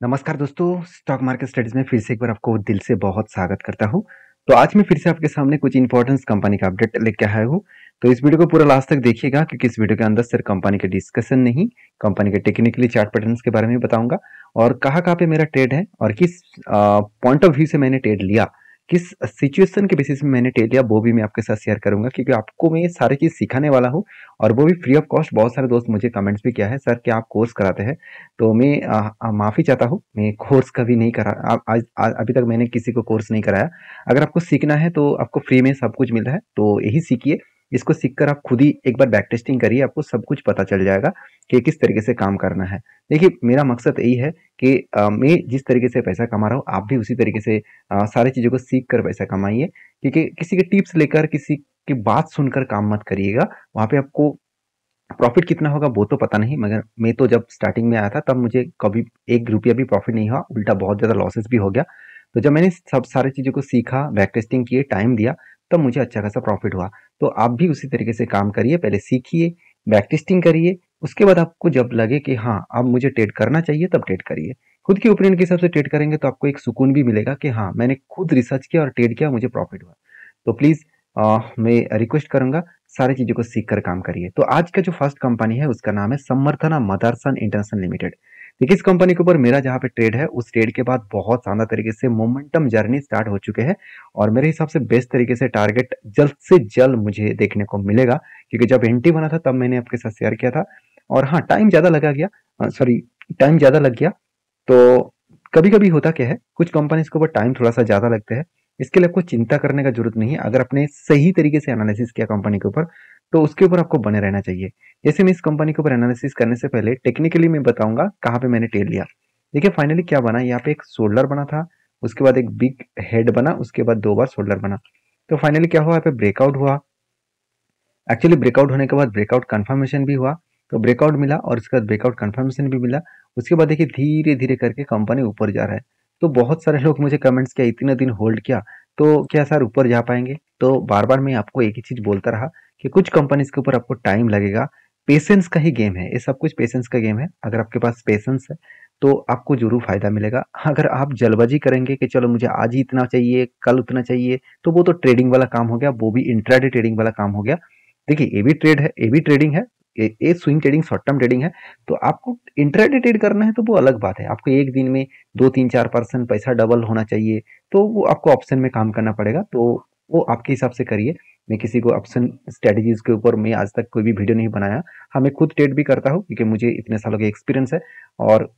नमस्कार दोस्तों stock market studies में फिर से एक बार आपको दिल से बहुत स्वागत करता हूँ। तो आज मैं फिर से आपके सामने कुछ इंपॉर्टेंस कंपनी का अपडेट लेके आया हूँ। तो इस वीडियो को पूरा लास्ट तक देखिएगा, क्योंकि इस वीडियो के अंदर सिर्फ़ कंपनी के डिस्कशन नहीं कंपनी के टेक्निकली चार्ट पैटर्न के बारे में बताऊँगा। और कहाँ कहाँ पे मेरा ट्रेड है और किस पॉइंट ऑफ़ व्यू से मैंने ट्रेड लिया। किस सिचुएशन के बेसिस में मैंने टेल लिया वो भी मैं आपके साथ शेयर करूँगा, क्योंकि आपको मैं ये सारी चीज़ सिखाने वाला हूँ और वो भी फ्री ऑफ़ कॉस्ट बहुत सारे दोस्त मुझे कमेंट्स भी किया है, सर, क्या आप कोर्स कराते हैं? तो मैं माफ़ी चाहता हूँ, मैं कोर्स कभी नहीं करा आज अभी तक मैंने किसी को कोर्स नहीं कराया। अगर आपको सीखना है तो आपको फ्री में सब कुछ मिल रहा है तो यही सीखिए। इसको सीखकर आप खुद ही एक बार बैक टेस्टिंग करिए आपको सब कुछ पता चल जाएगा कि किस तरीके से काम करना है। देखिए मेरा मकसद यही है कि आ, मैं जिस तरीके से पैसा कमा रहा हूँ आप भी उसी तरीके से आ, सारी चीज़ों को सीख कर पैसा कमाइए। क्योंकि किसी के टिप्स लेकर किसी की बात सुनकर काम मत करिएगा। वहाँ पे आपको प्रॉफिट कितना होगा वो तो पता नहीं मगर मैं तो जब स्टार्टिंग में आया था तब मुझे कभी एक रुपया भी प्रॉफिट नहीं हुआ उल्टा बहुत ज़्यादा लॉसेस भी हो गया। तो जब मैंने सब सारी चीज़ों को सीखा बैक टेस्टिंग किए टाइम दिया तब मुझे अच्छा खासा प्रॉफिट हुआ। तो आप भी उसी तरीके से काम करिए, पहले सीखिए बैक टेस्टिंग करिए, उसके बाद आपको जब लगे कि हाँ अब मुझे ट्रेड करना चाहिए, तब ट्रेड करिए। खुद के ओपिनियन के हिसाब से ट्रेड करेंगे तो आपको एक सुकून भी मिलेगा कि हाँ मैंने खुद रिसर्च किया और ट्रेड किया, मुझे प्रॉफिट हुआ। तो प्लीज़ मैं रिक्वेस्ट करूँगा, सारी चीज़ों को सीख कर काम करिए। तो आज का जो फ़र्स्ट कंपनी है, उसका नाम है समर्थना मदरसन इंटरनेशनल लिमिटेड। देखिए, इस कंपनी के ऊपर मेरा जहाँ पे ट्रेड है, उस ट्रेड के बाद बहुत शानदार तरीके से मोमेंटम जर्नी स्टार्ट हो चुके हैं और मेरे हिसाब से बेस्ट तरीके से टारगेट जल्द से जल्द मुझे देखने को मिलेगा। क्योंकि जब एंटी बना था, तब मैंने आपके साथ शेयर किया था और हाँ टाइम ज़्यादा लगा गया। सॉरी टाइम ज़्यादा लग गया। तो कभी कभी होता क्या है, कुछ कंपनी के ऊपर टाइम थोड़ा सा ज़्यादा लगता है। इसके लिए आपको चिंता करने का ज़रूरत नहीं है। अगर आपने सही तरीके से एनालिसिस किया कंपनी के ऊपर तो उसके ऊपर आपको बने रहना चाहिए। जैसे मैं इस कंपनी के ऊपर एनालिसिस करने से पहले टेक्निकली मैं बताऊँगा कहाँ पे मैंने टेल लिया। देखिए फाइनली क्या बना? यहाँ पे एक शोल्डर बना था, उसके बाद एक बिग हेड बना, उसके बाद दो बार शोल्डर बना। तो फाइनली क्या हुआ? यहाँ पे ब्रेकआउट हुआ। एक्चुअली ब्रेकआउट होने के बाद ब्रेकआउट कन्फर्मेशन भी हुआ। तो ब्रेकआउट मिला और उसके बाद ब्रेकआउट कन्फर्मेशन भी मिला। उसके बाद देखिए धीरे धीरे करके कंपनी ऊपर जा रहा है। तो बहुत सारे लोग मुझे कमेंट्स किया, इतने दिन होल्ड किया। तो क्या सर, ऊपर जा पाएँगे? तो बार बार मैं आपको एक ही चीज़ बोलता रहा कि कुछ कंपनीज़ के ऊपर आपको टाइम लगेगा। पेशेंस का ही गेम है। ये सब कुछ पेशेंस का गेम है। अगर आपके पास पेशेंस है तो आपको ज़रूर फ़ायदा मिलेगा। अगर आप जल्दबाजी करेंगे कि चलो मुझे आज ही इतना चाहिए, कल उतना चाहिए तो वो तो ट्रेडिंग वाला काम हो गया, वो भी इंट्राडे ट्रेडिंग वाला काम हो गया। देखिए, ये भी ट्रेड है, ये भी ट्रेडिंग है, ये swing trading short term trading है तो आपको इंट्राडे ट्रेड करना है तो वो अलग बात है। आपको एक दिन में दो, तीन, चार परसेंट पैसा डबल होना चाहिए तो वो आपको ऑप्शन में काम करना पड़ेगा। तो वो आपके हिसाब से करिए। मैं किसी को ऑप्शन स्ट्रेटजीज के ऊपर मैं आज तक कोई भी वीडियो नहीं बनाया। हाँ मैं खुद ट्रेड भी करता हूँ, क्योंकि मुझे इतने सालों का एक्सपीरियंस है और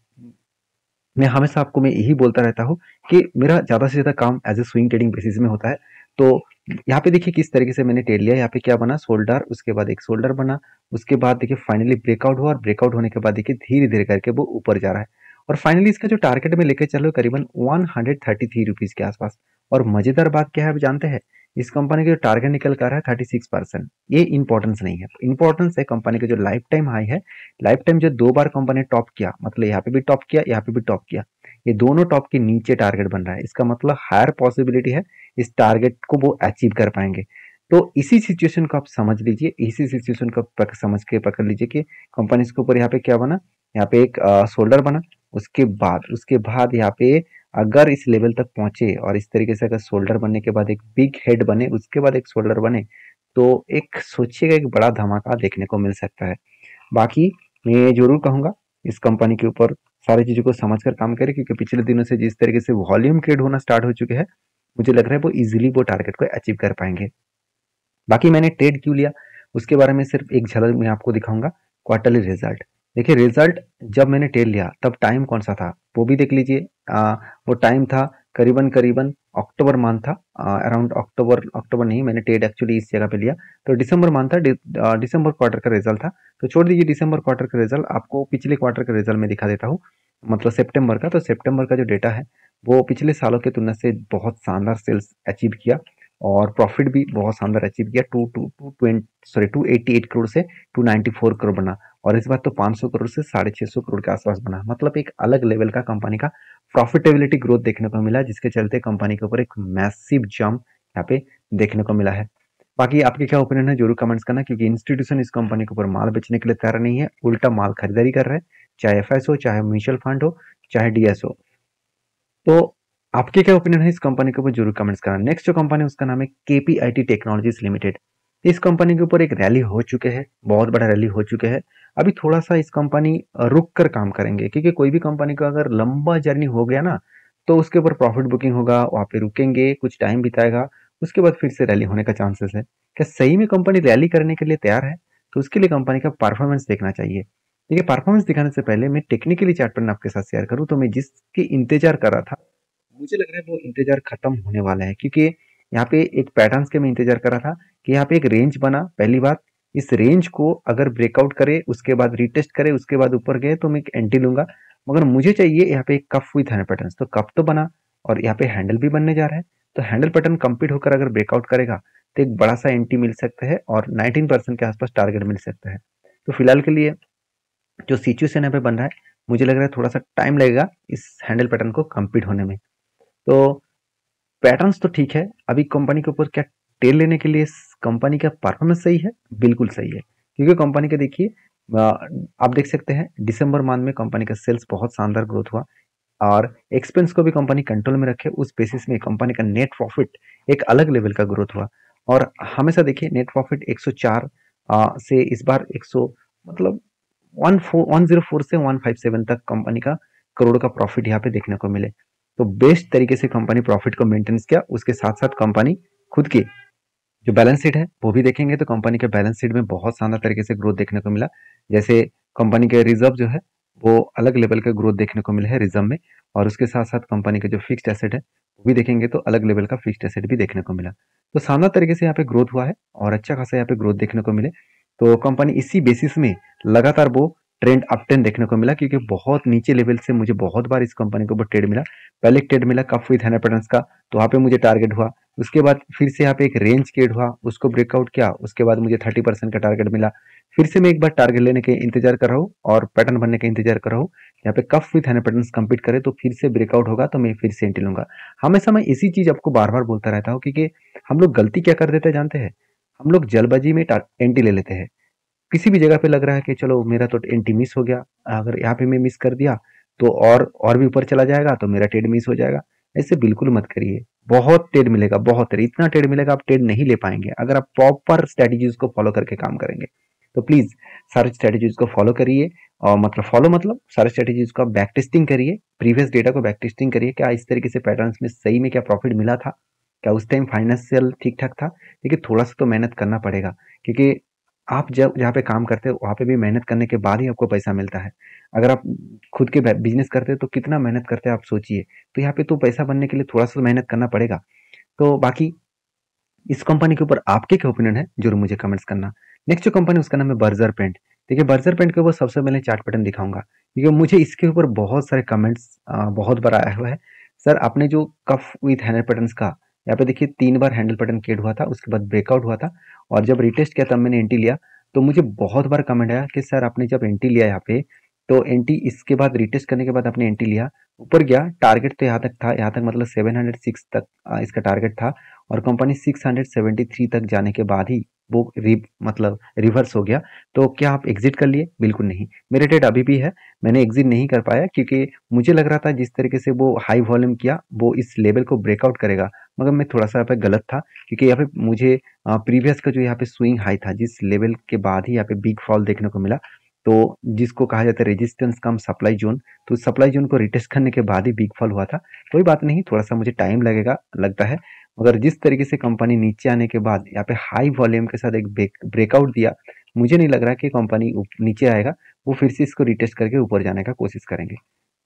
मैं हमेशा आपको मैं यही बोलता रहता हूँ कि मेरा ज़्यादा से ज़्यादा काम as a swing trading basis में होता है। तो यहाँ पे देखिए किस तरीके से मैंने टेल लिया। यहाँ पे क्या बना? शोल्डर उसके बाद एक शोल्डर बना। उसके बाद देखिए फाइनली ब्रेकआउट हुआ और ब्रेकआउट होने के बाद देखिए धीरे धीरे करके वो ऊपर जा रहा है। और फाइनली इसका जो टारगेट में लेकर चलो, करीबन one hundred thirty three rupees के आसपास। और मज़ेदार बात क्या है आप जानते हैं? इस कंपनी का जो टारगेट निकल कर रहा है थर्टी सिक्स परसेंट ये इंपॉर्टेंस नहीं है। इंपॉर्टेंस है कंपनी का जो लाइफ टाइम हाई है। लाइफ टाइम जो दो बार कंपनी टॉप किया मतलब यहाँ पे भी टॉप किया, यहाँ पे भी टॉप किया। ये दोनों टॉप के नीचे टारगेट बन रहा है। इसका मतलब हायर पॉसिबिलिटी है इस टारगेट को वो अचीव कर पाएँगे। तो इसी सिचुएशन को आप समझ लीजिए। इसी सिचुएशन को समझ के पकड़ लीजिए कि कंपनी के ऊपर यहाँ पे क्या बना? यहाँ पे एक शोल्डर बना। उसके बाद उसके बाद यहाँ पे अगर इस लेवल तक पहुँचे और इस तरीके से अगर शोल्डर बनने के बाद एक बिग हेड बने, उसके बाद एक शोल्डर बने तो एक सोचिएगा एक बड़ा धमाका देखने को मिल सकता है। बाकी मैं ज़रूर कहूँगा, इस कंपनी के ऊपर सारी चीज़ों को समझ कर काम करें, क्योंकि पिछले दिनों से जिस तरीके से वॉल्यूम क्रिएट होना स्टार्ट हो चुके हैं, मुझे लग रहा है वो इजीली वो टारगेट को अचीव कर पाएँगे। बाकी मैंने ट्रेड क्यों लिया, उसके बारे में सिर्फ़ एक झलक मैं आपको दिखाऊँगा क्वार्टरली रिज़ल्ट देखिए रिज़ल्ट जब मैंने टेल लिया, तब टाइम कौन सा था? वो भी देख लीजिए। वो टाइम था, करीबन करीबन अक्टूबर मंथ था। अराउंड अक्टूबर अक्टूबर नहीं, मैंने टेड एक्चुअली इस जगह पे लिया। तो दिसंबर मंथ था दिसंबर क्वार्टर का रिज़ल्ट था। तो छोड़ दीजिए दिसंबर क्वार्टर का रिज़ल्ट आपको पिछले क्वार्टर का रिज़ल्ट में दिखा देता हूँ। मतलब सितंबर का तो सितंबर का जो डेटा है, वो पिछले सालों की तुलना से बहुत शानदार सेल्स अचीव किया और प्रॉफिट भी बहुत शानदार अचीव किया। Two two two twenty sorry two eighty eight crore से टू नाइन्टी फोर करोड़ बना। और इस बार तो पाँच सौ करोड़ से साढ़े छः करोड़ के आसपास बना। मतलब एक अलग लेवल का कंपनी का प्रॉफिटेबिलिटी ग्रोथ देखने को मिला, जिसके चलते कंपनी के ऊपर एक मैसिव जंप यहाँ पे देखने को मिला है। बाकी आपके क्या ओपिनियन है, ज़रूर कमेंट्स करना, क्योंकि इंस्टीट्यूशन इस कंपनी के ऊपर माल बेचने के लिए तैयार नहीं है, उल्टा माल खरीदारी कर रहे हैं, चाहे एफ़ हो, चाहे म्यूचुअल फंड हो, चाहे डीएसओ तो आपके क्या ओपिनियन है इस कंपनी के ऊपर, ज़रूर कमेंट्स करना। नेक्स्ट जो कंपनी है, उसका नाम है केपीआईटी टेक्नोलॉजीज़ लिमिटेड इस कंपनी के ऊपर एक रैली हो चुके हैं, बहुत बड़ा रैली हो चुके हैं। अभी थोड़ा सा इस कंपनी रुक कर काम करेंगे, क्योंकि कोई भी कंपनी का अगर लंबा जर्नी हो गया ना तो उसके ऊपर प्रॉफिट बुकिंग होगा, वहाँ पे रुकेंगे, कुछ टाइम बिताएगा, उसके बाद फिर से रैली होने का चांसेस है। क्या सही में कंपनी रैली करने के लिए तैयार है? तो उसके लिए कंपनी का परफॉर्मेंस देखना चाहिए। देखिए, परफॉर्मेंस दिखाने से पहले मैं टेक्निकली चार्ट पर आपके साथ शेयर करूँ तो मैं जिसकी इंतज़ार कर रहा था, मुझे लग रहा है वो इंतज़ार खत्म होने वाला है, क्योंकि यहाँ पे एक पैटर्न के मैं इंतज़ार कर रहा था कि यहाँ पे एक रेंज बना, पहली बात, इस रेंज को अगर ब्रेकआउट करे, उसके बाद रिटेस्ट करे, उसके बाद ऊपर गए तो मैं एक एंट्री लूँगा। मगर मुझे चाहिए यहाँ पे एक कफ विथ हैंडल पैटर्न तो कप तो बना और यहाँ पे हैंडल भी बनने जा रहा है। तो हैंडल पैटर्न कंप्लीट होकर अगर ब्रेकआउट करेगा तो एक बड़ा सा एंट्री मिल सकता है और 19 परसेंट के आसपास टारगेट मिल सकता है। तो फ़िलहाल के लिए जो सिचुएशन यहाँ पे बन रहा है, मुझे लग रहा है थोड़ा सा टाइम लगेगा इस हैंडल पैटर्न को कंप्लीट होने में। तो पैटर्न्स तो ठीक है, अभी कंपनी के ऊपर क्या टेल लेने के लिए कंपनी का परफॉर्मेंस सही है? बिल्कुल सही है। क्योंकि कंपनी का देखिए आप देख सकते हैं दिसंबर मंथ में कंपनी का सेल्स बहुत शानदार ग्रोथ हुआ और एक्सपेंस को भी कंपनी कंट्रोल में रखे उस बेसिस में कंपनी का नेट प्रॉफिट एक अलग लेवल का ग्रोथ हुआ। और हमेशा देखिए नेट प्रॉफिट 104 आ, से इस बार 100 मतलब one four one zero four से वन फाइव सेवन तक कंपनी का करोड़ का प्रॉफिट यहाँ पे देखने को मिले। तो बेस्ट तरीके से कंपनी प्रॉफिट को मेंटेनेंस किया उसके साथ साथ कंपनी खुद की जो बैलेंस शीट है, वो भी देखेंगे तो कंपनी के बैलेंस शीट में बहुत शानदार तरीके से ग्रोथ देखने को मिला। जैसे कंपनी के रिज़र्व जो है, वो अलग लेवल का ग्रोथ देखने को मिला है रिज़र्व में और उसके साथ साथ कंपनी का जो फिक्स्ड एसेट है, वो भी देखेंगे तो अलग लेवल का फिक्स्ड एसेट भी देखने को मिला। तो शानदार तरीके से यहाँ पे ग्रोथ हुआ है और अच्छा खासा यहाँ पे ग्रोथ देखने को मिले। तो कंपनी इसी बेसिस में लगातार वो ट्रेंड अप टेन देखने को मिला, क्योंकि बहुत नीचे लेवल से मुझे बहुत बार इस कंपनी के ऊपर ट्रेड मिला। पहले एक ट्रेड मिला कफ विथ हंड्रेड का तो वहाँ पे मुझे टारगेट हुआ। उसके बाद फिर से यहाँ पे एक रेंज क्रिएट हुआ, उसको ब्रेकआउट किया, उसके बाद मुझे थर्टी परसेंट का टारगेट मिला। फिर से मैं एक बार टारगेट लेने के इंतज़ार कर रहा हूँ और पैटर्न बनने का इंतज़ार कर रहा हूँ। यहाँ पे cup with handle pattern complete करे तो फिर से ब्रेकआउट होगा तो मैं फिर से एंट्री लूँगा। हमेशा मैं इसी चीज़ आपको बार बार बोलता रहता हूँ, क्योंकि हम लोग गलती क्या कर देते हैं, जानते हैं? हम लोग जल्दबाजी में एंट्री ले लेते हैं। किसी भी जगह पे लग रहा है कि चलो मेरा तो एंट्री मिस हो गया, अगर यहाँ पे मैं मिस कर दिया तो और और भी ऊपर चला जाएगा तो मेरा ट्रेड मिस हो जाएगा। ऐसे बिल्कुल मत करिए। बहुत ट्रेड मिलेगा, बहुत ट्रेड इतना ट्रेड मिलेगा, आप ट्रेड नहीं ले पाएँगे। अगर आप प्रॉपर स्ट्रेटेजीज को फॉलो करके काम करेंगे तो प्लीज़ सारे स्ट्रेटेजीज को फॉलो करिए। और मतलब फॉलो मतलब सारे स्ट्रेटेजीज को आप बैक टेस्टिंग करिए। प्रीवियस डेटा को बैक टेस्टिंग करिए क्या इस तरीके से पैटर्न में सही में क्या प्रॉफिट मिला था? क्या उस टाइम फाइनेंशियल ठीक ठाक था? देखिए, थोड़ा सा तो मेहनत करना पड़ेगा, क्योंकि आप जब जहाँ पे काम करते हो, वहाँ पे भी मेहनत करने के बाद ही आपको पैसा मिलता है। अगर आप खुद के बिज़नेस करते हैं तो कितना मेहनत करते हैं आप सोचिए। तो यहाँ पे तो पैसा बनने के लिए थोड़ा सा मेहनत करना पड़ेगा। तो बाकी इस कंपनी के ऊपर आपके क्या ओपिनियन है? ज़रूर मुझे कमेंट्स करना। नेक्स्ट जो कंपनी उसका नाम है बर्जर पेंट देखिए बर्जर पेंट के ऊपर सबसे पहले चार्ट पैटर्न दिखाऊँगा। क्योंकि मुझे इसके ऊपर बहुत सारे कमेंट्स बहुत बार आया हुआ है। सर आपने जो कफ विथ हैंडल पैटर्न का यहाँ पे देखिए तीन बार हैंडल पैटर्न केड हुआ था, उसके बाद ब्रेकआउट हुआ था और जब रिटेस्ट किया तब मैंने एंटी लिया। तो मुझे बहुत बार कमेंट आया कि सर आपने जब एंटी लिया यहाँ पे तो एंटी इसके बाद रिटेस्ट करने के बाद आपने एंटी लिया। ऊपर गया टारगेट तो यहाँ तक था, यहाँ तक मतलब 706 तक इसका टारगेट था और कंपनी 673 तक जाने के बाद ही वो रि मतलब रिवर्स हो गया। तो क्या आप एग्जिट कर लिए? बिल्कुल नहीं। मेरे ट्रेड अभी भी है। मैंने एग्जिट नहीं कर पाया क्योंकि मुझे लग रहा था जिस तरीके से वो हाई वॉल्यूम किया, वो इस लेवल को ब्रेकआउट करेगा। मगर मैं थोड़ा सा यहाँ पे गलत था क्योंकि यहाँ पे मुझे प्रीवियस का जो यहाँ पे स्विंग हाई था, जिस लेवल के बाद ही यहाँ पे बिग फॉल देखने को मिला तो जिसको कहा जाता है रेजिस्टेंस कम सप्लाई जोन तो सप्लाई जोन को रिटेस्ट करने के बाद ही बिग फॉल हुआ था। कोई बात नहीं, थोड़ा सा मुझे टाइम लगेगा, लगता है। मगर जिस तरीके से कंपनी नीचे आने के बाद यहाँ पे हाई वॉल्यूम के साथ एक ब्रेकआउट दिया मुझे नहीं लग रहा कि कंपनी नीचे आएगा वो फिर से इसको रिटेस्ट करके ऊपर जाने का कोशिश करेंगे।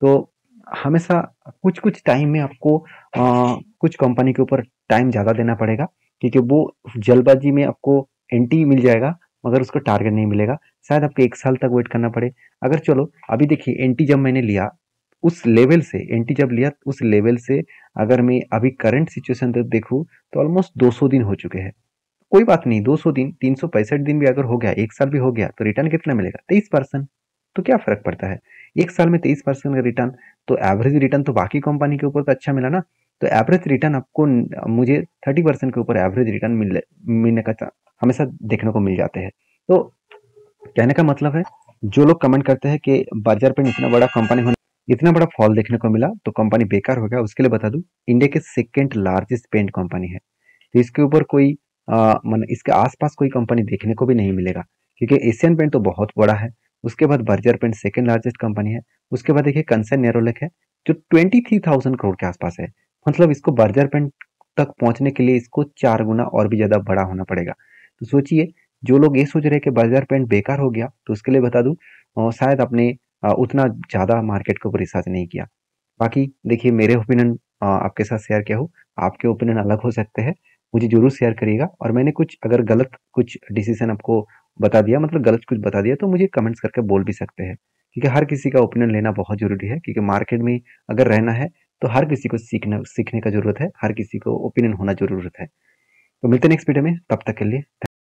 तो हमेशा कुछ कुछ टाइम में आपको आ, कुछ कंपनी के ऊपर टाइम ज़्यादा देना पड़ेगा क्योंकि वो जल्दबाजी में आपको एंटी मिल जाएगा मगर उसको टारगेट नहीं मिलेगा। शायद आपको एक साल तक वेट करना पड़े। अगर चलो अभी देखिए एंटी जब मैंने लिया उस लेवल से, एंटी जब लिया, उस लेवल से अगर मैं अभी करंट सिचुएशन देखूँ तो ऑलमोस्ट 200 दिन हो चुके हैं। कोई बात नहीं 200 दिन, तीन दिन भी अगर हो गया, एक साल भी हो गया तो रिटर्न कितना मिलेगा? तेईस परसेंट। तो क्या फ़र्क पड़ता है? एक साल में तेईस परसेंट का रिटर्न तो एवरेज रिटर्न तो बाकी कंपनी के ऊपर तो अच्छा मिला ना? तो एवरेज रिटर्न आपको मुझे थर्टी परसेंट के ऊपर एवरेज रिटर्न मिल मिलने का हमेशा देखने को मिल जाते हैं। तो कहने का मतलब है, जो लोग कमेंट करते हैं कि बाज़ार पर इतना बड़ा कंपनी होने इतना बड़ा फॉल देखने को मिला तो कंपनी बेकार हो गया। उसके लिए बता दूँ इंडिया के सेकेंड लार्जेस्ट पेंट कंपनी है। तो इसके ऊपर कोई मन, इसके आसपास कोई कंपनी देखने को भी नहीं मिलेगा। क्योंकि एशियन पेंट तो बहुत बड़ा है। उसके बाद Berger paint second largest company है। उसके बाद देखिए कंसर्न नेरोलेक है, जो ट्वेंटी थ्री थाउज़ेंड करोड़ के आसपास है। मतलब इसको बर्जर पेंट तक पहुँचने के लिए इसको चार गुना और भी ज़्यादा बड़ा होना पड़ेगा। तो सोचिए, जो लोग ये सोच रहे हैं कि बर्जर पेंट बेकार हो गया तो उसके लिए बता दूँ शायद अपने उतना ज़्यादा मार्केट के ऊपर रिसर्च नहीं किया। बाकी देखिए, मेरे ओपिनियन आपके साथ शेयर किया हो। आपके ओपिनियन अलग हो सकते हैं। मुझे ज़रूर शेयर करिएगा। और मैंने कुछ, अगर गलत कुछ डिसीज़न आपको बता दिया मतलब गलत कुछ बता दिया तो मुझे कमेंट्स करके बोल भी सकते हैं। क्योंकि हर किसी का ओपिनियन लेना बहुत ज़रूरी है। क्योंकि मार्केट में अगर रहना है तो हर किसी को सीखना, सीखने का ज़रूरत है। हर किसी को ओपिनियन होना ज़रूरत है। तो मिलते नेक्स्ट वीडियो में। तब तक के लिए